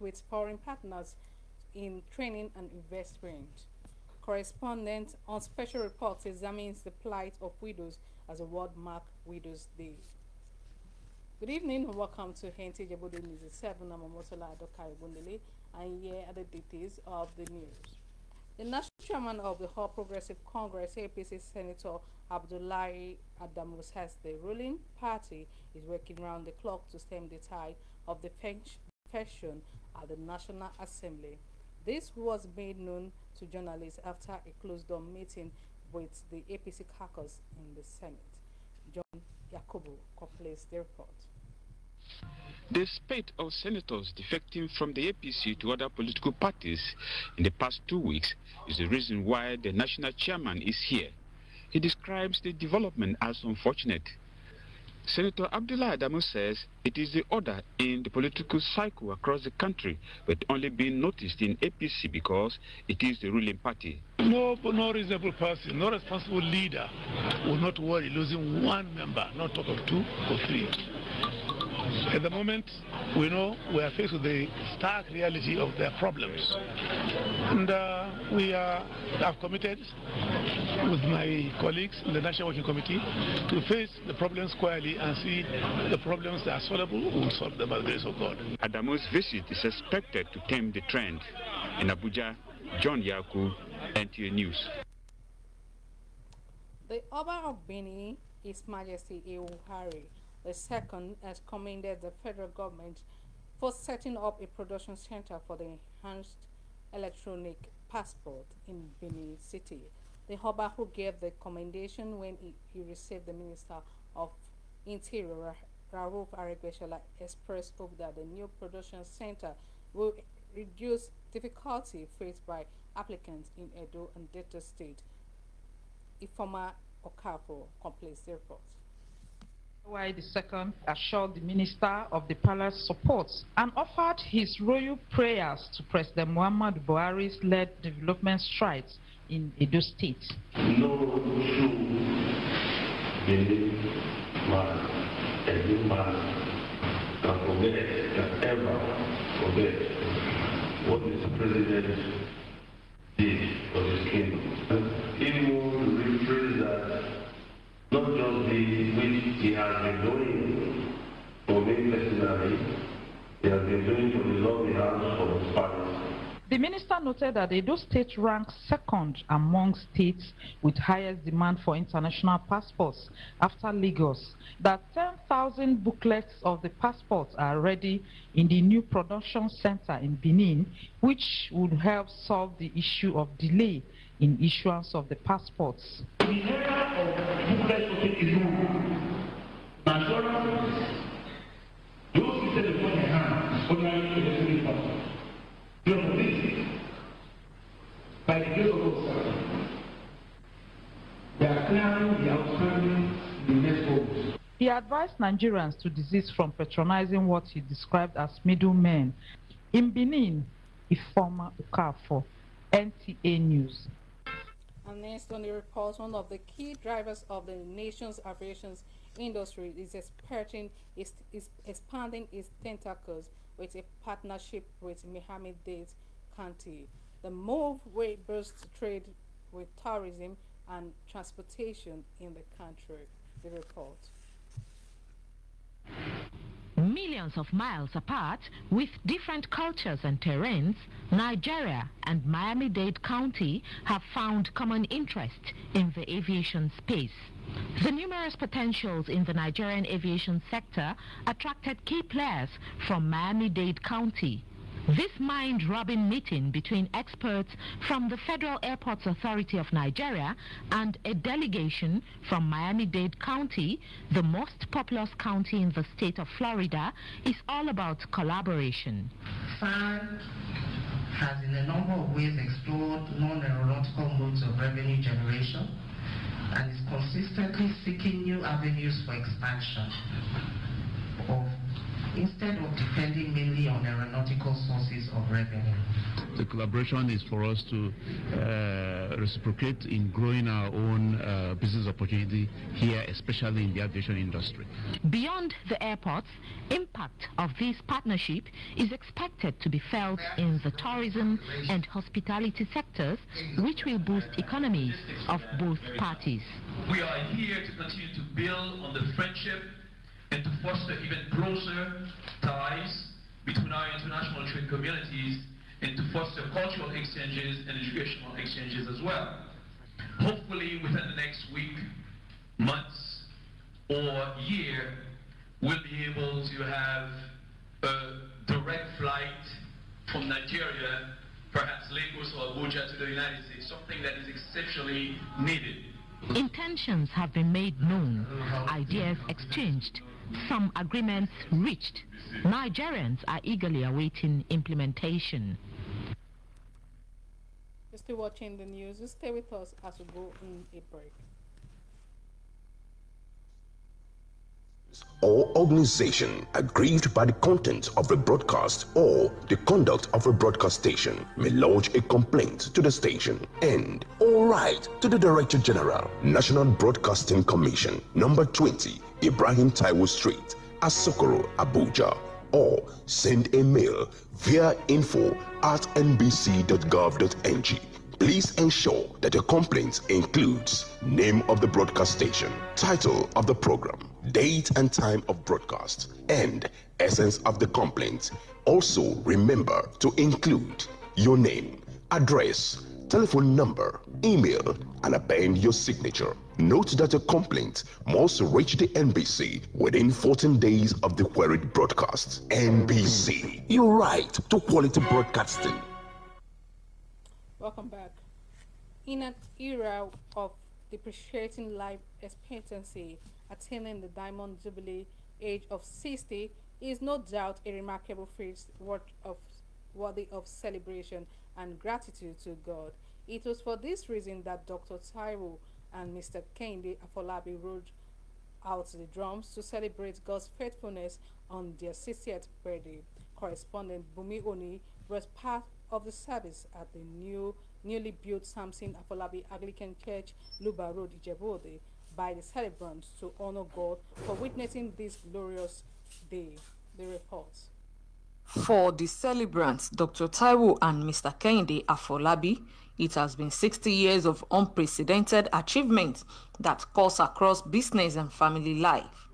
with foreign partners in training and investment. Correspondent on special reports examines the plight of widows as a world mark Widows Day. Good evening and welcome to Heritage Abode News 7. I'm Amotola Adokai Bundele and here are the details of the news. The national chairman of the All Progressive Congress, APC Senator Abdullahi Adamu says the ruling party is working round the clock to stem the tide of the fashion at the National Assembly. This was made known to journalists after a closed-door meeting with the APC caucus in the Senate. John Yakubu completes the report. The spate of senators defecting from the APC to other political parties in the past two weeks is the reason why the national chairman is here. He describes the development as unfortunate. Senator Abdullahi Adamu says it is the order in the political cycle across the country, but only being noticed in APC because it is the ruling party. No, no reasonable person, no responsible leader will not worry losing one member, not talk of two or three. At the moment, we know we are faced with the stark reality of their problems. And uh, we are, have committed with my colleagues in the National Working Committee to face the problems squarely and see the problems that are solvable, we will solve them by the grace of God. Adamu's visit is expected to tame the trend. In Abuja, John Yaku, NTA News. The Oba of Bini, His Majesty Ewuare, the second has commended the federal government for setting up a production center for the enhanced electronic passport in Benin City. The Oba who gave the commendation when he, he received the Minister of Interior, Rauf Aregbesola, expressed hope that the new production center will reduce difficulty faced by applicants in Edo and Delta State. Ifeoma Okafor completes the report. Ewuare II assured the Minister of the Palace support and offered his royal prayers to President Muhammad Buhari's led development strides in Edo State. No what this president did for his kingdom. He has been doing for me personally, he has been doing to the. The minister noted that Edo State ranks second among states with highest demand for international passports after Lagos, that 10,000 booklets of the passports are ready in the new production center in Benin, which would help solve the issue of delay in issuance of the passports. The area of He advised Nigerians to desist from patronizing what he described as middlemen. In Benin, Ifeoma Okafor, NTA News. And next on the report, one of the key drivers of the nation's aviation industry is expanding, is, is expanding its tentacles with a partnership with Miami-Dade County. The move will boost trade with tourism and transportation in the country. The report. Millions of miles apart, with different cultures and terrains, Nigeria and Miami-Dade County have found common interest in the aviation space. The numerous potentials in the Nigerian aviation sector attracted key players from Miami-Dade County, this mind-rubbing meeting between experts from the Federal Airports Authority of Nigeria and a delegation from Miami-Dade County, the most populous county in the state of Florida, is all about collaboration. FAAN has in a number of ways explored non-aeronautical modes of revenue generation and is consistently seeking new avenues for expansion instead of depending mainly on aeronautical sources of revenue. the collaboration is for us to uh, reciprocate in growing our own uh, business opportunity here, especially in the aviation industry. Beyond the airports, impact of this partnership is expected to be felt in the tourism and hospitality sectors, which will boost economies of both parties. We are here to continue to build on the friendship and to foster even closer ties between our international trade communities and to foster cultural exchanges and educational exchanges as well. Hopefully within the next week, months, or year, we'll be able to have a direct flight from Nigeria, perhaps Lagos or Abuja to the United States, something that is exceptionally needed. Intentions have been made known, ideas exchanged, some agreements reached. Nigerians are eagerly awaiting implementation. You're still watching the news. You stay with us as we go in a break. Or organization aggrieved by the content of a broadcast or the conduct of a broadcast station may lodge a complaint to the station and all right to the Director General, National Broadcasting Commission, number 20, Ibrahim Taiwo Street, Asokoro, Abuja, or send a mail via info at nbc.gov.ng Please ensure that your complaint includes name of the broadcast station, title of the program, date and time of broadcast, and essence of the complaint. Also, remember to include your name, address, telephone number, email, and append your signature. Note that a complaint must reach the NBC within 14 days of the queried broadcast. NBC, your right to quality broadcasting. Welcome back. In an era of depreciating life expectancy, attaining the diamond jubilee age of 60 is no doubt a remarkable feat of, worthy of celebration and gratitude to God. It was for this reason that Dr. Taiwo and Mr. Kehinde Afolabi rode out the drums to celebrate God's faithfulness on their 60th birthday. Correspondent Bunmi Oni was part of the service at the new newly built Samson Afolabi Anglican Church, Luba Road, Ijebuode, by the celebrants to honor God for witnessing this glorious day. The reports. For the celebrants, Dr. Taiwo and Mr. Kennedy Afolabi, it has been 60 years of unprecedented achievement that calls across business and family life.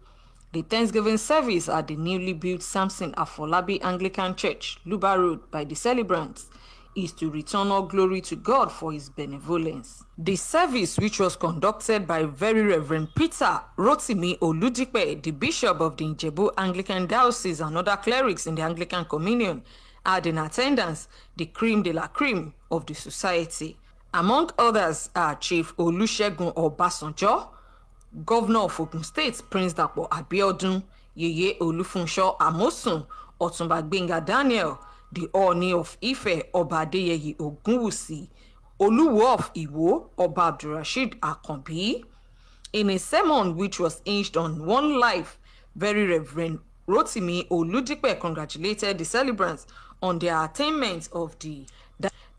The Thanksgiving service at the newly built Samson Afolabi Anglican Church, Luba Road, by the celebrants is to return all glory to God for his benevolence. The service, which was conducted by Very Reverend Peter Rotimi Oludipe, the Bishop of the Ijebu Anglican Diocese and other clerics in the Anglican Communion, had in attendance the cream de la cream of the society. Among others are Chief Olusegun Obasanjo, Governor of Ogun State Prince Dapo Abiodun, Yeye Olufunsho Amosun, Otumba Gbenga Daniel, the Oni of Ife Ọba Adéyẹyè Ògúnwùsì, Olúwo of Iwo Ọba Abdulrasheed Akanbi. In a sermon which was hinged on one life, Very Reverend Rotimi Oludipe congratulated the celebrants on their attainment of the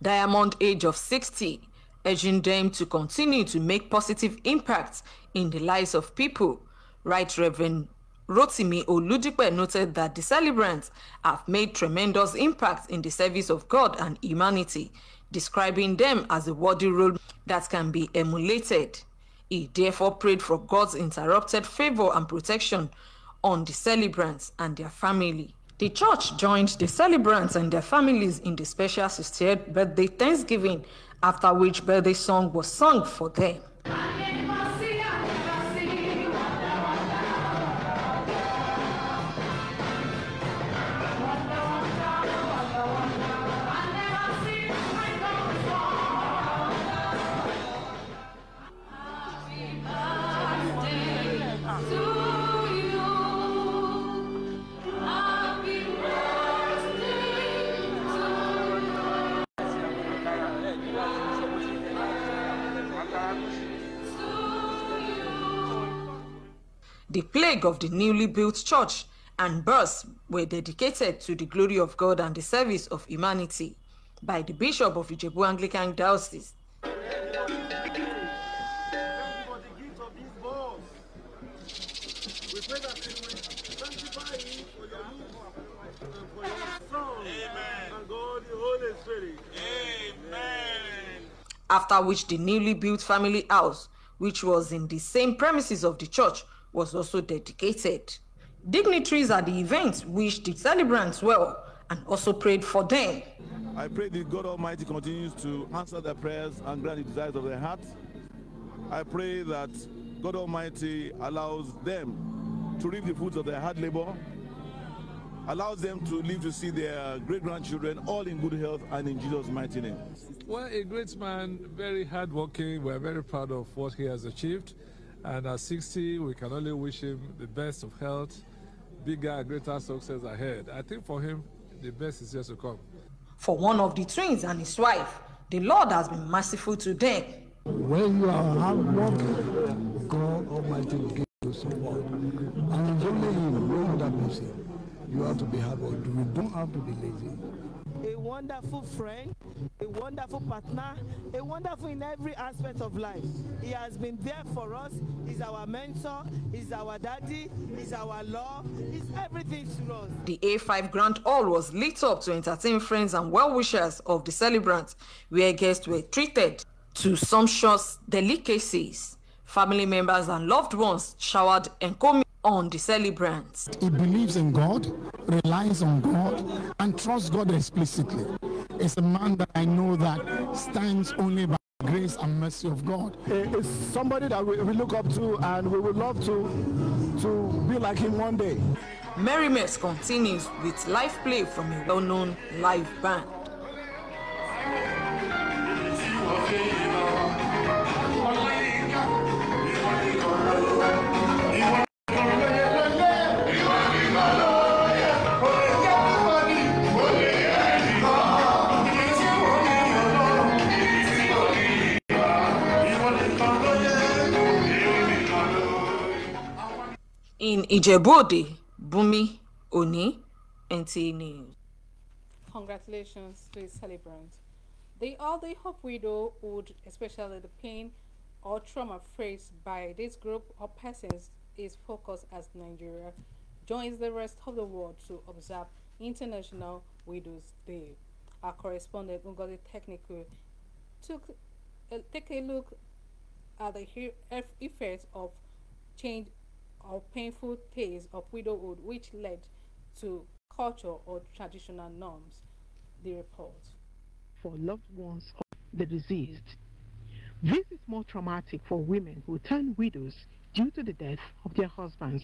Diamond Age of 60, urging them to continue to make positive impacts in the lives of people. Right Reverend Rotimi Oludipe noted that the celebrants have made tremendous impact in the service of God and humanity, describing them as a worthy role that can be emulated. He therefore prayed for God's interrupted favor and protection on the celebrants and their family. The church joined the celebrants and their families in the special 60th birthday Thanksgiving, after which birthday song was sung for them. Plague of the newly built church and births were dedicated to the glory of God and the service of humanity. by the Bishop of Ijebu Anglican Diocese. After which the newly built family house, which was in the same premises of the church, was also dedicated. Dignitaries at the event wished the celebrants well and also prayed for them. I pray that God Almighty continues to answer their prayers and grant the desires of their hearts. I pray that God Almighty allows them to reap the fruits of their hard labor, allows them to live to see their great grandchildren all in good health and in Jesus' mighty name. Well, a great man, very hardworking. We're very proud of what he has achieved. And at 60, we can only wish him the best of health, bigger, greater success ahead. I think for him, the best is yet to come. For one of the twins and his wife, the Lord has been merciful to them. When you are hardworking, God Almighty will give you support. And it's only Him, no other person. You have to be hardworking. You don't have to be lazy a wonderful friend, a wonderful partner, a wonderful in every aspect of life. He has been there for us. He's our mentor. He's our daddy. He's our law. He's everything to us. The A5 Grand Hall was lit up to entertain friends and well-wishers of the celebrants, where guests were treated to sumptuous delicacies. Family members and loved ones showered encomiums on the celebrants. He believes in God, relies on God, and trusts God explicitly. It's a man that I know that stands only by grace and mercy of God. It's somebody that we, we look up to and we would love to, to be like him one day. Merry Mess continues with live play from a well-known live band. In Bunmi, Oni. Congratulations to the celebrants. The all hope widowhood, especially the pain or trauma faced by this group of persons, is focused as Nigeria joins the rest of the world to observe International Widows Day. Our correspondent Ngozi Technical took uh, take a look at the effects of change or painful tales of widowhood which led to culture or traditional norms. The report. For loved ones of the deceased. This is more traumatic for women who turn widows due to the death of their husbands.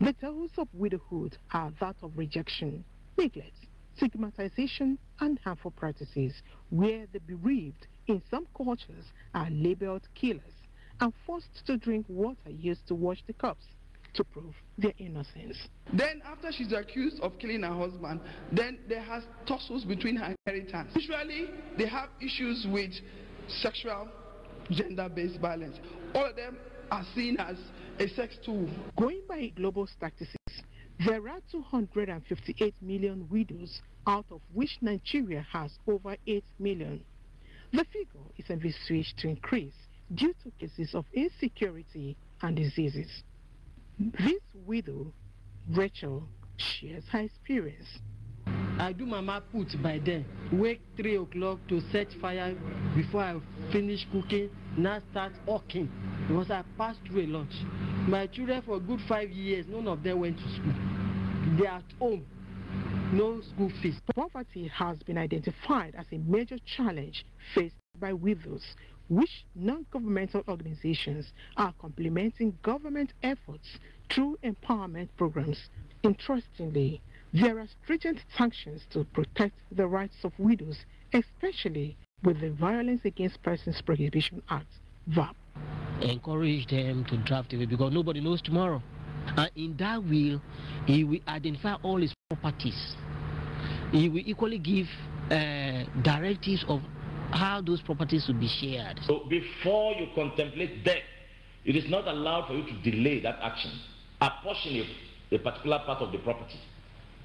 The tales of widowhood are that of rejection, neglect, stigmatization, and harmful practices, where the bereaved in some cultures are labeled killers and forced to drink water used to wash the cups to prove their innocence. Then after she's accused of killing her husband, then there has tussles between her inheritance. Usually they have issues with sexual gender-based violence. All of them are seen as a sex tool. Going by global statistics, there are 258 million widows, out of which Nigeria has over 8 million. The figure is envisaged to increase due to cases of insecurity and diseases. This widow, Rachel, shares her experience. I do mama put by then. Wake 3 o'clock to set fire before I finish cooking. Now start walking because I passed through a lot. My children for good five years, none of them went to school. They are at home. No school fees. Poverty has been identified as a major challenge faced by widows which non-governmental organizations are complementing government efforts through empowerment programs. Interestingly, there are stringent sanctions to protect the rights of widows, especially with the Violence Against Persons Prohibition Act, VAP. Encourage them to draft it because nobody knows tomorrow. And in that will, he will identify all his properties. He will equally give uh, directives of how those properties will be shared. So before you contemplate death, it is not allowed for you to delay that action. Apportion a particular part of the property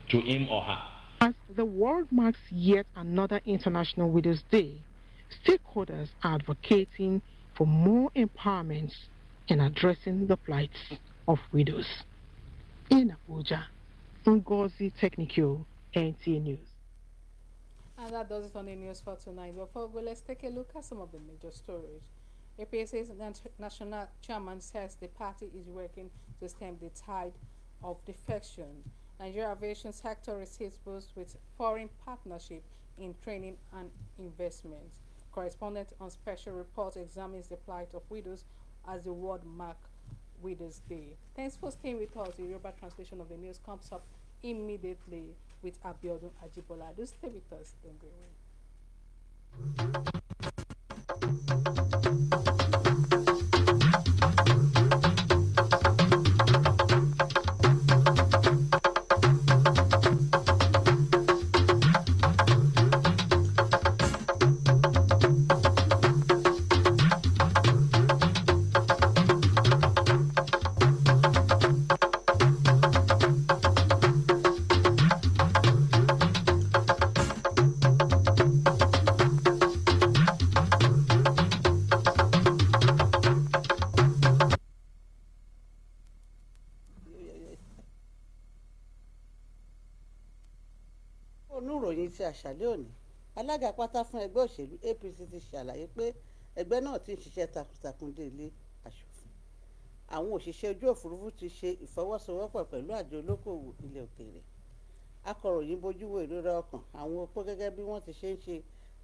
to him or her. As the world marks yet another International Widows' Day, stakeholders are advocating for more empowerment in addressing the plight of widows. In Abuja, Ngozi Technical, NTA News. And that does it on the news for tonight. Before we go, let's take a look at some of the major stories. APC's national chairman says the party is working to stem the tide of defection. Nigeria aviation sector receives boost with foreign partnership in training and investment. Correspondent on special report examines the plight of widows as the world mark Widows Day. Thanks for staying with us. The Yoruba translation of the news comes up immediately with Abiodun Ajibola. Do stay with us. Don't go away. Ti àṣálẹ́ òní alága pátá fún ẹgbẹ́ òṣèlú apc ti ṣàlàyé pé ẹgbẹ́ náà ti ń ṣiṣẹ́ takuntakun dé ilé aṣòfin. Àwọn òṣìṣẹ́ ojú òfurufú ti ṣe ìfọwọ́sowọ́pọ̀ pẹ̀lú àjọ olókòwò ilẹ̀ òkèèrè. Akọ̀ròyìn bójú wo ìrora ọkàn àwọn opó gẹ́gẹ́ bí wọ́n ti ṣe ń ṣe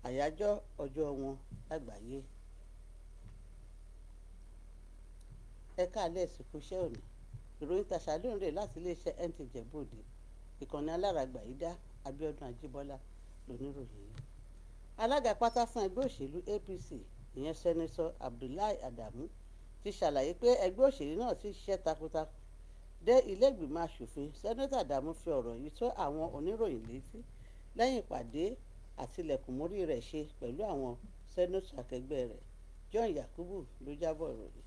àyájọ́ ọjọ́ wọn lágbàáyé. Ẹ̀ka alẹ́ ìsìnkú iṣẹ́ òní. Ìròyìn tàṣálẹ́ òǹdè láti iléeṣẹ́ nt jẹ̀bọ́dé ìkànnì alárágbà yìí dá abiodun ajibola lóníròyìn yìí. Alága pátá fún ẹgbẹ́ òṣèlú apc ìyẹn sẹ́nitọ́ abdullahi adamu ti ṣàlàyé pé ẹgbẹ́ òṣèlú náà ti ṣiṣẹ́ takuntakun. Dé ilé-ìgbìmọ̀ aṣòfin sẹ́nitọ́ adamu fi ọ̀rọ̀ yìí tó àwọn oníròyìn létí lẹ́yìn ìpàdé àtìlẹ̀kùnmórí rẹ̀ ṣe pẹ̀lú àwọn sẹ́nitọ́ akẹgbẹ́ rẹ̀. John yakubu ló jábọ̀ ìròyìn.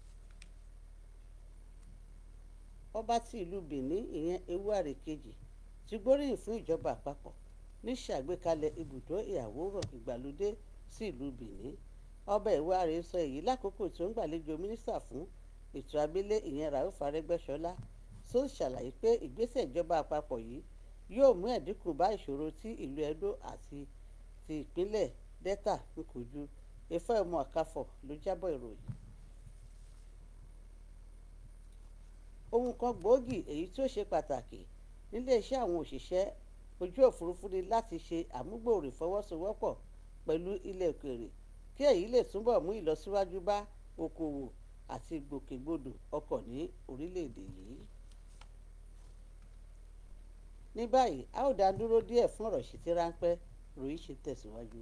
Ọba tí ìlú benin ìyẹn ewúrẹ́ kejì ti gbóríyìn fún ìjọba àpapọ̀ ní ṣàgbékalẹ̀ ibùdó ìyàwòrán ìgbàlódé sí ìlú benin ọba ìwárẹ̀ sọ èyí lákòókò tó ń gbàlejò mínísítà fún ètò abílé ìyẹn rauf arẹ́gbẹ́ṣọlá tó ṣàlàyé pé ìgbésẹ̀ ìjọba àpapọ̀ yìí yóò mú ẹ̀dínkù bá ìṣòro tí ìlú edo àti ti ìpínlẹ̀ delta ń kojú efẹ́ ọmọ àkàfọ̀ ló jábọ̀ ìròyìn. ohun kan gbòógì èyí tó ṣe pàtàkì nílé iṣẹ́ àwọn òṣìṣẹ́ ojú òfurufú ni láti ṣe àmúgbòòrò ìfọwọ́sowọ́pọ̀ pẹ̀lú ilẹ̀ òkèèrè kí èyí lè túbọ̀ mú ìlọsíwájú bá okòwò àti ìgbòkègbodò ọkọ̀ ní orílẹ̀-èdè yìí. ní báyìí a ó dá dúró díẹ̀ fún ọ̀rọ̀ ṣètì ráńpẹ́ ròyìn ṣe tẹ̀síwájú.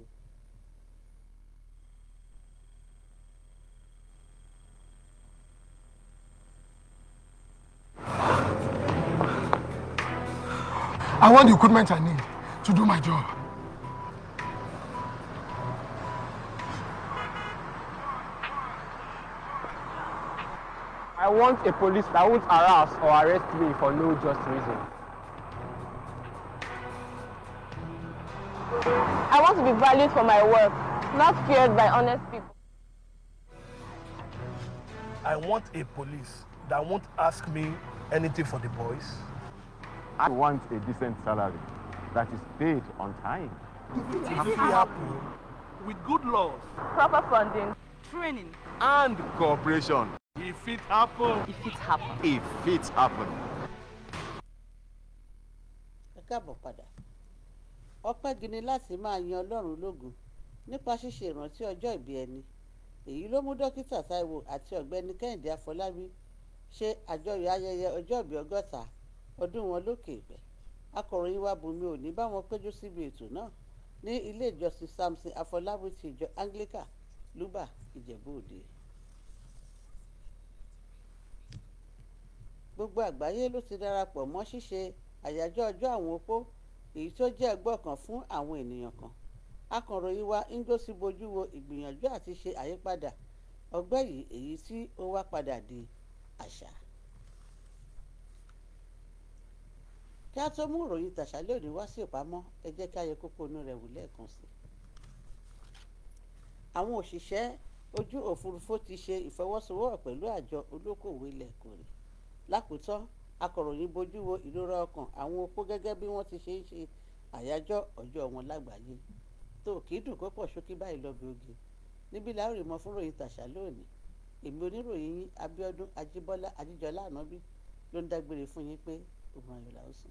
I want the equipment I need to do my job. I want a police that won't harass or arrest me for no just reason. I want to be valued for my work, not feared by honest people. I want a police that won't ask me anything for the boys. I want a decent salary that is paid on time. Happy happen with good laws Proper funding. Training. And cooperation. if it happen. If it happen. If it happen. ẹ káàbọ̀ padà ọpẹ́ gini láti máa yan ọlọ́run lógo nípa ṣíṣe ìrántí ọjọ́ ìbí ẹni èyí ló mú dókítà Táíwò àti ọ̀gbẹ́ni Kẹ́hìndé Afọlábí ṣe àjọyọ̀ ayẹyẹ ọjọ́ ìbí ọgọ́ta ọdún wọn lókè ìpẹ́ akọ̀ròyìn wa Bùnmi òní bá wọn péjú síbi ètò náà ní ilé ìjọsìn Samson Afọlábí ti ìjọ Anglican Lúbà Ìjẹ̀bú Òde. gbogbo àgbáyé ló ti darapọ̀ mọ́ ṣíṣe àyájọ́ ọjọ́ àwọn opó èyí tó jẹ́ ẹgbọ́ kan fún àwọn ènìyàn kan akọ̀ròyìn wa Ngozi bojú wo ìgbìyànjú àti ṣe àyípadà ọgbẹ́ yìí èyí tí ó wá padà di àṣà. Kí a tó mú ìròyìn tàṣálẹ́ òní wá sí ìpamọ́ ẹ jẹ́ ká yẹ kókó inú rẹ̀ wò lẹ́ẹ̀kan sí i. àwọn òṣìṣẹ́ ojú òfurufú ti ṣe ìfọwọ́sowọ́pọ̀ pẹ̀lú àjọ olókòwò ilẹ̀ kòrè. Lákòótán akọ̀ròyìn bójú wo ìrora ọkàn àwọn opó gẹ́gẹ́ bí wọ́n ti ṣe ń ṣe àyájọ́ ọjọ́ wọn lágbàáyé. Tó kì í dùn kó pọ̀ ṣókí báyìí lọ́bẹ̀ oge. Níbí rí mọ fún ròyìn tàṣálẹ́ òní èmi oníròyìn yín Abíọ́dún Ajíbọ́lá Ajíjọlá Ànábì ló ń dágbére fún yín pé 不怕有老鼠